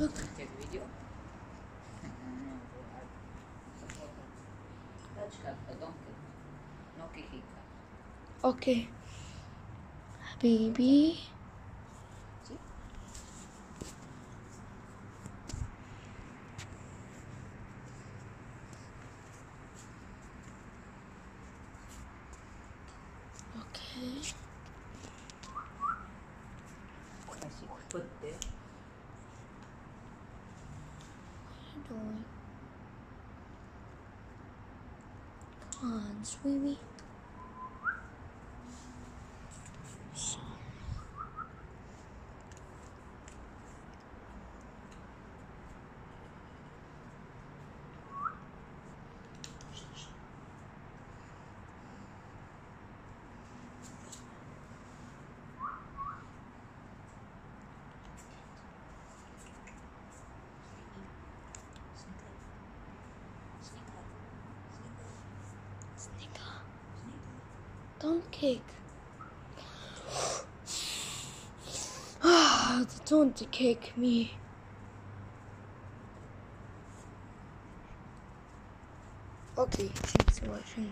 Look. Take video. Okay. Baby. Okay. Put there. Come on, sweetie. Sneaker. Don't kick. Ah, don't kick me. Okay, thanks for watching.